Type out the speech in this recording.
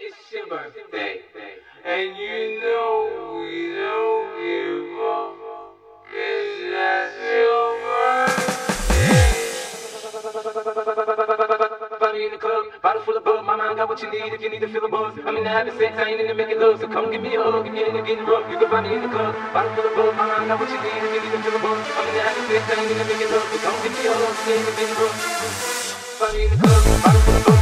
It's your birthday, and you know we don't give up. 'Cause that's your birthday. Party in the club, bottle full of bug. My mind got what you need if you need to feel a buzz. I'm in the habit sex, I ain't in the making love. So come give me a hug if you're in the getting rough. You can find me in the club, bottle full of bug. My mind got what you need if you need to feel a buzz. I'm in the habit sex, I ain't in the making love. So come give me a hug if you're in the getting rough. Party in the club, bottle full of bug.